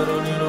Lord, only